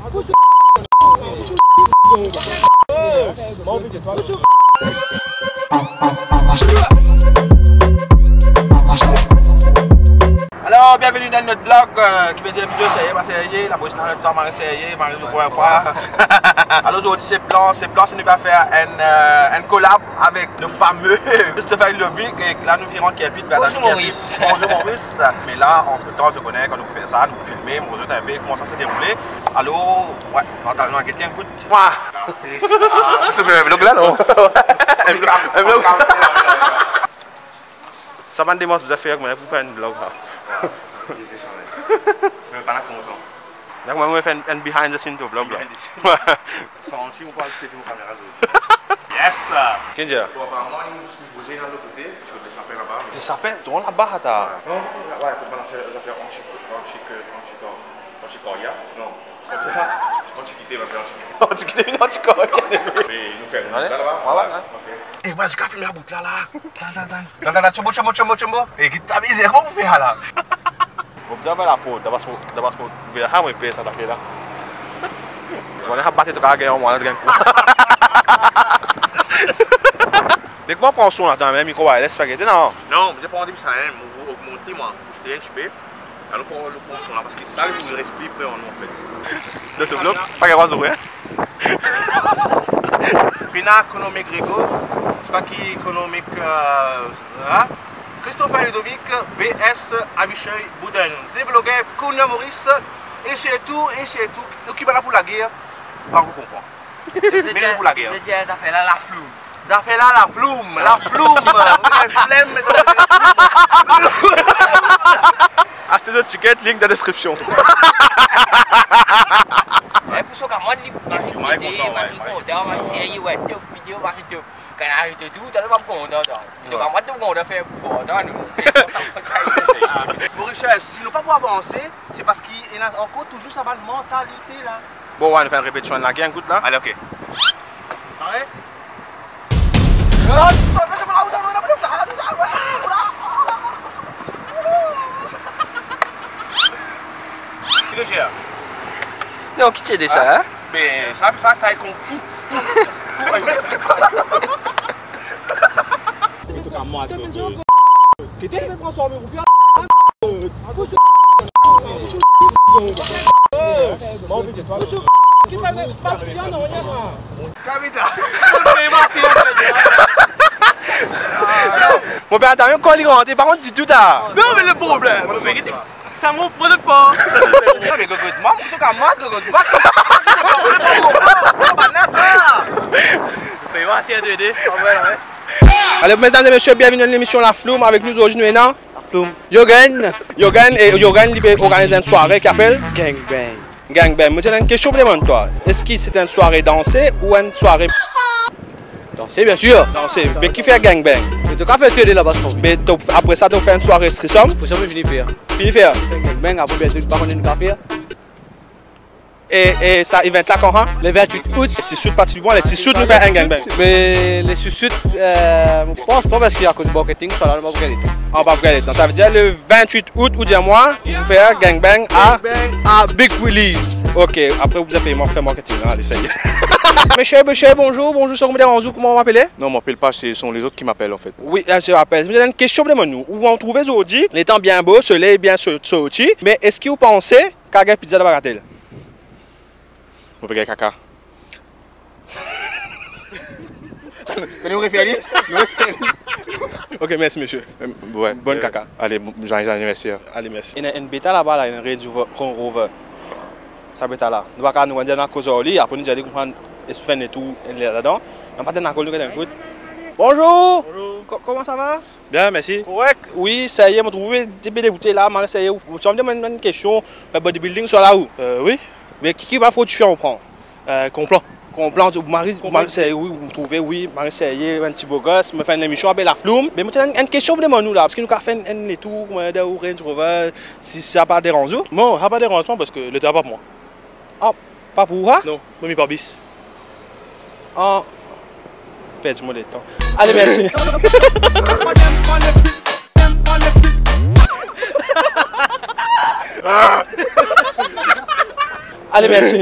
Puxa o Puxa o Bienvenue dans notre vlog euh, qui veut dire monsieur Seye, ma Seye, la police dans le temps, Marie Seye, Marie la première fois. Alors aujourd'hui, c'est plan, c'est plan, c'est nous va faire un, euh, un collab avec le fameux Christopher Lovic et là nous qui habite Bonjour Maurice. Bonjour Maurice. Mais là, entre temps, je connais quand nous fait ça, nous filmer, mon autre un peu comment ça s'est déroulé. Alors, ouais, on a un coup de. Moi fais un vlog là, non? Un vlog. Ça va démontrer des affaires pour faire un vlog. Je suis pas là content. Donc, moi, je vais faire un behind the scene to vlog. là. Sans si on parle de mon caméra. Yes Qu'est-ce que Bon, apparemment, ils nous posent dans l'autre côté, parce que les sapins là-bas. Le sapin, tourne là-bas, t'as. Non, ouais, pour balancer les affaires en chic, en chic, en chic, en chicoria. Non. En chiquité, ma frère, en chiquité. Antiquité, antiquité. Mais il nous fait Allez. là. Ok. Eh, ouais, je vais filmer la boucle là, là. Attends, attends. Attends, attends, chombo, chombo, chombo, chombo. Eh, qui t'a visé, comment vous faites là? Observe la peau, d'abord, d'abord, vous verrez how we pay ça là. Tu vas battre ton gars, on va aller Mais comment prend son là? Dans le micro wireless spaghetti non Non, j'ai pas de ça, hein, augmenter moi, booster un peu. Alors pour le prendre son là, parce que ça, je respire peu en fait. De ce vlog, pas qu'à voir hein Pina économique Grégo, je sais pas qui économique. Euh, hein? Christopher Ludovic, BS Abicheuil Boudin. Développé Kounia Maurice, et c'est tout, et c'est tout. Là pour la guerre, pas vous comprendre. Mais pour la guerre. Je dis, ça fait là la floume. Ça fait là la floume, la floume, la flemme. Achetez le ticket, link dans la description. Eh, pour. Quand on arrive de tout, tu vas moi, tu me content faire pour fort, toi, nous. Si nous pas pour avancer, c'est parce qu'il y a encore toujours sa bonne mentalité là. Bon, on fait une répétition de la guerre, écoute là. Allez, ok. Qui t'aide ça, hein? Mais ça, ça, taille qu'on fout. Mon père, t'as même il rentre, par contre, dis tout à. Non mais le problème, ça me reprend pas. Mais moi, tout cas moi, Mais si elle t'aide, Allez, mesdames et messieurs, bienvenue dans l'émission La Flume avec nous aujourd'hui, maintenant. Floume. Yogan, Yogan et Yogan organiser une soirée qui s'appelle Gangbang. Gangbang. Moi, j'ai une question pour demander toi. Est-ce que c'est une soirée dansée ou une soirée Danser, bien sûr. dansée Mais qui fait Gangbang? Mais tu as fait t'aider là-bas, je Mais après ça, tu fais une soirée threesome, Pour ça, je faire. faire. Gangbang, après, bien sûr, pas qu'on une café. Et, et ça, il va être là quand hein? Le 28 août. Les 6 août, particulièrement, les 6 août, nous faisons un gangbang. Mais les sous-suites, euh, je pense pas parce qu'il y a cause de marketing, ça là, je vais regarder. On va regarder. Donc, ça veut dire le 28 août ou dire moi, vous faites un gangbang à. à Big Willy's. Ok, après vous avez payé faire marketing. hein, Allez, ça y est. monsieur, monsieur, bonjour, bonjour, sur comment on comment on m'appelle Non, on m'appelle pas, ce sont les autres qui m'appellent en fait. Oui, je rappelle. Vous avez une question pour nous. Où on trouvait aujourd'hui, les temps bien beaux, soleil bien sorti. Mais est-ce que vous pensez qu'à la pizza de Baratel On peut caca. Tenez vous référez Ok, merci monsieur. Euh, ouais. Bonne euh, caca. Allez, bon- joyeux anniversaire. Allez, merci. Il y a une bêta là-bas, là, une Range Rover- Rover. Ça bêta là. Nous allons nous dire dans la cause au lit, après nous allons comprendre et se faire et tout là-dedans. On va pas dans la écoute. Bonjour Co- Comment ça va? Bien, merci. Correct. Oui, ça y est, on trouve des bouteilles là, mais ça y est. Tu me une question. Le bodybuilding sur là où Euh, oui. Mais qui, qui va faut tu fais on prend Euh, complant. Comprends, Marie, Marie c'est oui, vous me trouvez, oui, Marie c'est un petit beau gosse, me fait une émission avec la flume. Mais moi, une question pour nous là, parce que nous avons fait un tour, moi, de Range Rover, si ça pas dérange. Bon, il n'y a pas de dérangement parce que le terrain pas pour moi. Ah, pas pour moi Non, moi, mi par bis. Ah, perds-moi le temps. Allez, merci. Allez, merci.